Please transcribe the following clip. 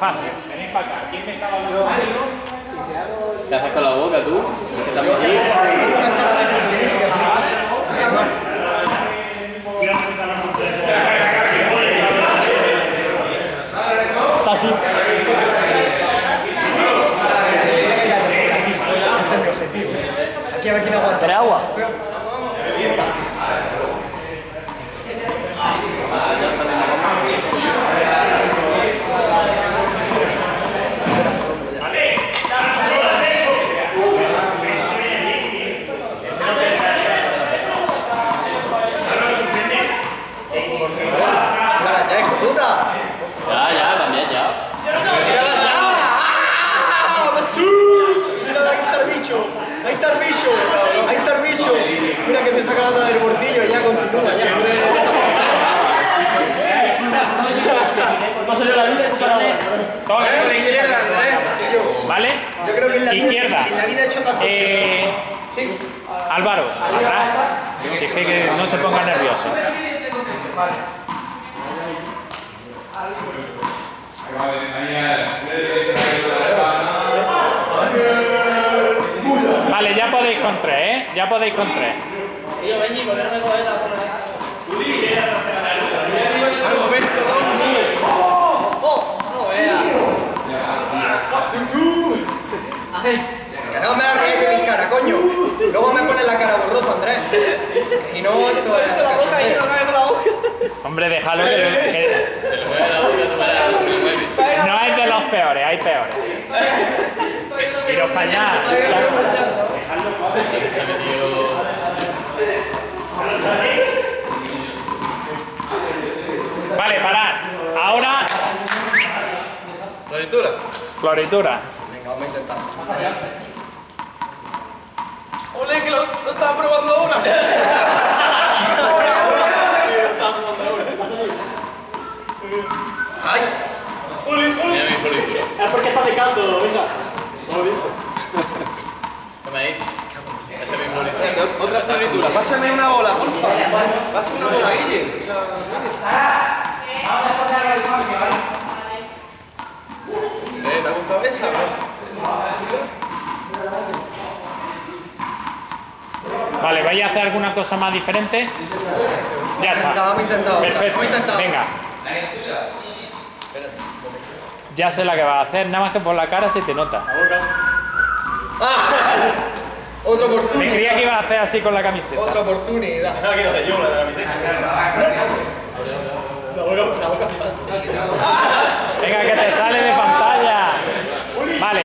despacio. Venid para acá. ¿Quién me estaba hablando? ¿Qué haces con la boca tú? Estamos aquí. Una cara de. Está así. Este es mi objetivo. Aquí a ver quién aguanta. ¿Quieres agua? Lata del bolsillo y ya continúa. Ya. No salió la vida, esto Por la izquierda, Andrés. ¿Vale? Yo creo que en la vida, Izquierda. en la vida he hecho tanto. Eh, Sí. Álvaro, atrás. Si es que, que no se ponga nervioso. Vale, ya podéis con tres, ¿eh? Ya podéis con tres. Al momento dos. Que no me ríes de mi cara, coño. Luego me pones la cara borrosa, Andrés. Y no, esto es cachondeo. Hombre, déjalo que, que Se le mueve la boca, no es de los peores, hay peores. Iros para allá. Se ha metido... Vale, parad. Ahora, Floritura. floritura. Venga, vamos a intentar. Ole, que lo, lo estaba probando ahora. ¡Ay! Mira mi floritura. Es porque está de caldo, venga. ¿Qué me dices? Esa es mi floritura. Otra floritura. Pásame una bola, porfa. Pásame una bola, Guille. O sea, Eh, ¿Te ha gustado esa? Vale, ¿vais a hacer alguna cosa más diferente? Ya está. Intentado, intentado. Perfecto. Hemos intentado. Venga. Ya sé la que vas a hacer, nada más que por la cara se te nota. ¡Ah! Otra Me oportunidad. creía que ibas a hacer así con la camiseta. Otra oportunidad. Venga, que te sale